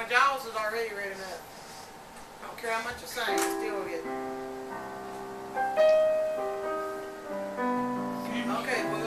my jaws is already red enough. I don't care how much I sing, it's still good. Okay, well,